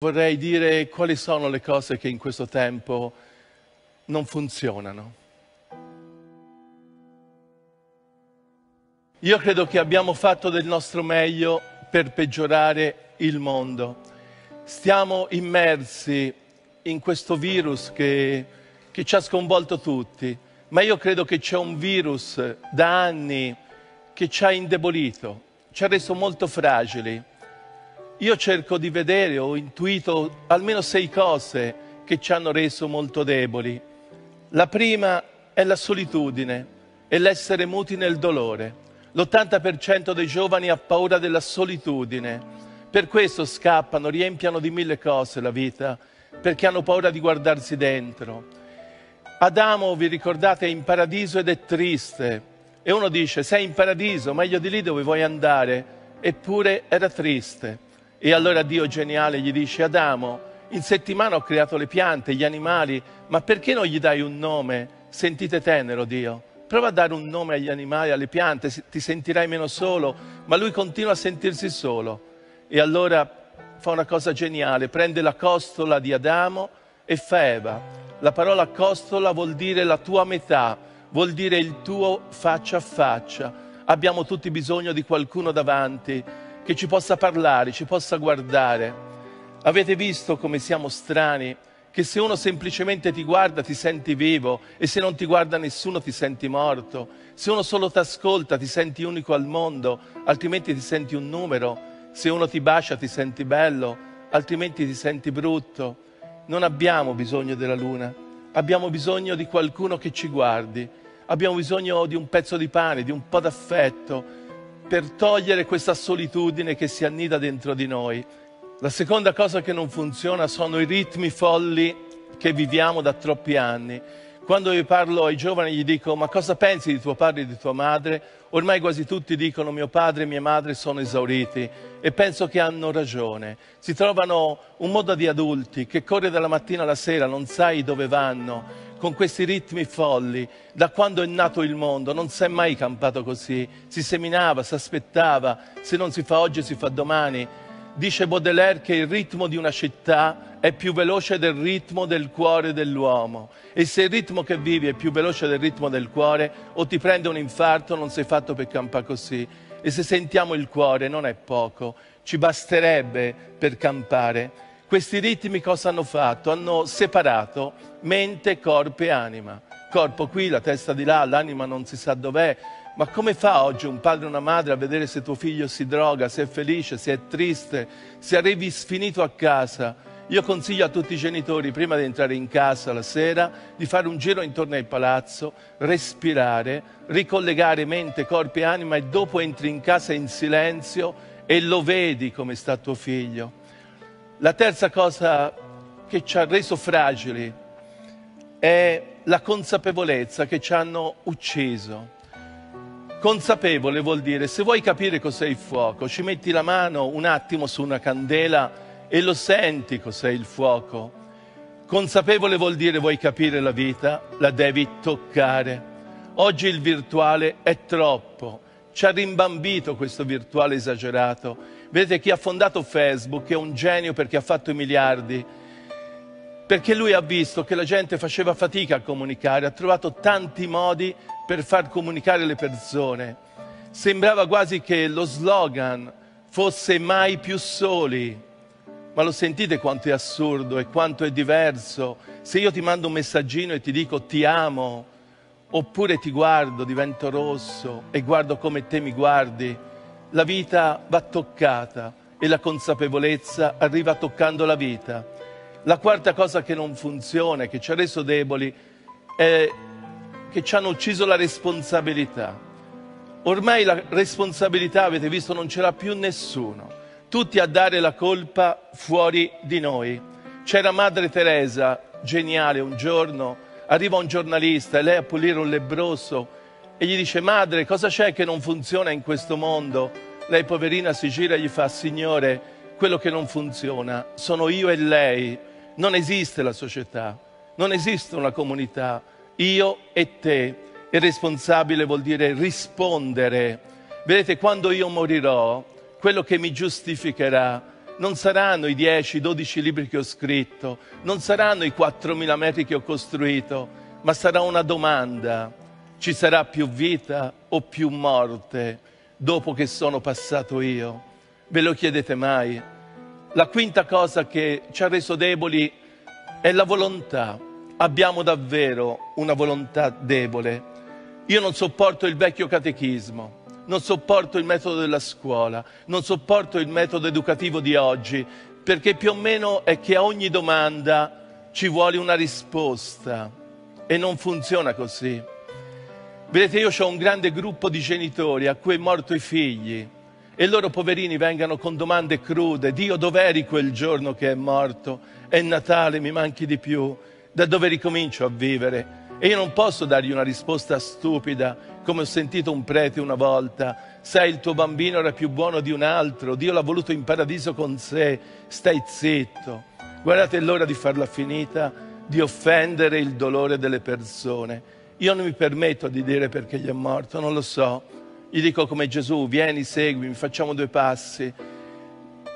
Vorrei dire quali sono le cose che in questo tempo non funzionano. Io credo che abbiamo fatto del nostro meglio per peggiorare il mondo. Stiamo immersi in questo virus che, che ci ha sconvolto tutti, ma io credo che c'è un virus da anni che ci ha indebolito, ci ha reso molto fragili io cerco di vedere, ho intuito almeno sei cose che ci hanno reso molto deboli. La prima è la solitudine e l'essere muti nel dolore. L'80% dei giovani ha paura della solitudine. Per questo scappano, riempiano di mille cose la vita, perché hanno paura di guardarsi dentro. Adamo, vi ricordate, è in paradiso ed è triste. E uno dice, sei in paradiso, meglio di lì dove vuoi andare. Eppure era triste. E allora Dio geniale gli dice, Adamo, in settimana ho creato le piante, gli animali, ma perché non gli dai un nome? Sentite tenero Dio. Prova a dare un nome agli animali, alle piante, ti sentirai meno solo, ma lui continua a sentirsi solo. E allora fa una cosa geniale, prende la costola di Adamo e fa Eva. La parola costola vuol dire la tua metà, vuol dire il tuo faccia a faccia. Abbiamo tutti bisogno di qualcuno davanti che ci possa parlare, ci possa guardare. Avete visto come siamo strani? Che se uno semplicemente ti guarda ti senti vivo e se non ti guarda nessuno ti senti morto. Se uno solo ti ascolta ti senti unico al mondo, altrimenti ti senti un numero. Se uno ti bacia ti senti bello, altrimenti ti senti brutto. Non abbiamo bisogno della luna, abbiamo bisogno di qualcuno che ci guardi. Abbiamo bisogno di un pezzo di pane, di un po' d'affetto, per togliere questa solitudine che si annida dentro di noi. La seconda cosa che non funziona sono i ritmi folli che viviamo da troppi anni. Quando io parlo ai giovani gli dico ma cosa pensi di tuo padre e di tua madre? Ormai quasi tutti dicono mio padre e mia madre sono esauriti e penso che hanno ragione. Si trovano un modo di adulti che corre dalla mattina alla sera, non sai dove vanno, con questi ritmi folli, da quando è nato il mondo, non si è mai campato così, si seminava, si aspettava, se non si fa oggi si fa domani. Dice Baudelaire che il ritmo di una città è più veloce del ritmo del cuore dell'uomo. E se il ritmo che vivi è più veloce del ritmo del cuore o ti prende un infarto non sei fatto per campare così. E se sentiamo il cuore non è poco, ci basterebbe per campare questi ritmi cosa hanno fatto? Hanno separato mente, corpo e anima. Corpo qui, la testa di là, l'anima non si sa dov'è. Ma come fa oggi un padre e una madre a vedere se tuo figlio si droga, se è felice, se è triste, se arrivi sfinito a casa? Io consiglio a tutti i genitori, prima di entrare in casa la sera, di fare un giro intorno al palazzo, respirare, ricollegare mente, corpo e anima e dopo entri in casa in silenzio e lo vedi come sta tuo figlio. La terza cosa che ci ha reso fragili è la consapevolezza che ci hanno ucciso. Consapevole vuol dire, se vuoi capire cos'è il fuoco, ci metti la mano un attimo su una candela e lo senti cos'è il fuoco. Consapevole vuol dire, vuoi capire la vita, la devi toccare. Oggi il virtuale è troppo, ci ha rimbambito questo virtuale esagerato Vedete, chi ha fondato Facebook è un genio perché ha fatto i miliardi, perché lui ha visto che la gente faceva fatica a comunicare, ha trovato tanti modi per far comunicare le persone. Sembrava quasi che lo slogan fosse mai più soli. Ma lo sentite quanto è assurdo e quanto è diverso? Se io ti mando un messaggino e ti dico ti amo, oppure ti guardo, divento rosso e guardo come te mi guardi, la vita va toccata e la consapevolezza arriva toccando la vita. La quarta cosa che non funziona, che ci ha reso deboli, è che ci hanno ucciso la responsabilità. Ormai la responsabilità, avete visto, non ce l'ha più nessuno. Tutti a dare la colpa fuori di noi. C'era Madre Teresa, geniale, un giorno, arriva un giornalista e lei a pulire un lebroso e gli dice madre cosa c'è che non funziona in questo mondo? Lei poverina si gira e gli fa Signore quello che non funziona sono io e lei, non esiste la società, non esiste una comunità, io e te. E responsabile vuol dire rispondere. Vedete, quando io morirò, quello che mi giustificherà non saranno i 10, 12 libri che ho scritto, non saranno i 4.000 metri che ho costruito, ma sarà una domanda. Ci sarà più vita o più morte dopo che sono passato io? Ve lo chiedete mai? La quinta cosa che ci ha reso deboli è la volontà. Abbiamo davvero una volontà debole. Io non sopporto il vecchio catechismo, non sopporto il metodo della scuola, non sopporto il metodo educativo di oggi, perché più o meno è che a ogni domanda ci vuole una risposta e non funziona così. Vedete, io ho un grande gruppo di genitori a cui è morto i figli e loro poverini vengano con domande crude. Dio, dov'eri quel giorno che è morto? È Natale, mi manchi di più. Da dove ricomincio a vivere? E io non posso dargli una risposta stupida, come ho sentito un prete una volta. Sai, il tuo bambino era più buono di un altro, Dio l'ha voluto in paradiso con sé, stai zitto. Guardate, l'ora di farla finita, di offendere il dolore delle persone. Io non mi permetto di dire perché gli è morto, non lo so. Gli dico come Gesù, vieni, seguimi, facciamo due passi.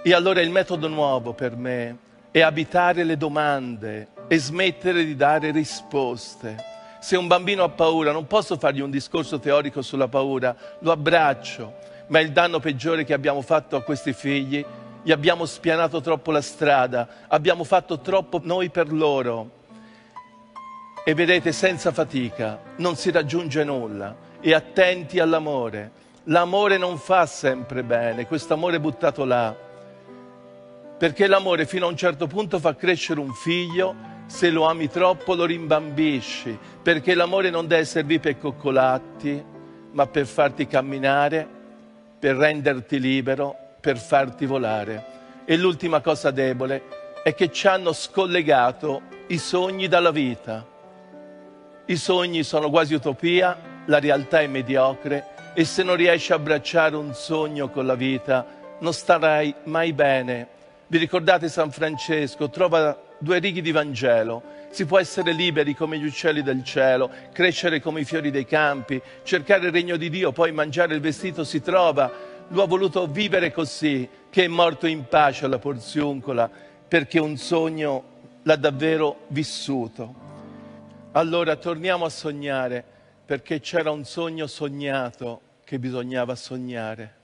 E allora il metodo nuovo per me è abitare le domande e smettere di dare risposte. Se un bambino ha paura non posso fargli un discorso teorico sulla paura, lo abbraccio, ma il danno peggiore che abbiamo fatto a questi figli, gli abbiamo spianato troppo la strada, abbiamo fatto troppo noi per loro. E vedete, senza fatica non si raggiunge nulla. E attenti all'amore. L'amore non fa sempre bene, questo amore buttato là. Perché l'amore fino a un certo punto fa crescere un figlio se lo ami troppo lo rimbambisci, perché l'amore non deve servire per coccolarti, ma per farti camminare, per renderti libero, per farti volare. E l'ultima cosa debole è che ci hanno scollegato i sogni dalla vita. I sogni sono quasi utopia, la realtà è mediocre e se non riesci a abbracciare un sogno con la vita non starai mai bene. Vi ricordate San Francesco? Trova due righe di Vangelo. Si può essere liberi come gli uccelli del cielo, crescere come i fiori dei campi, cercare il regno di Dio, poi mangiare il vestito si trova. Lui ha voluto vivere così, che è morto in pace alla porziuncola, perché un sogno l'ha davvero vissuto. Allora torniamo a sognare, perché c'era un sogno sognato che bisognava sognare.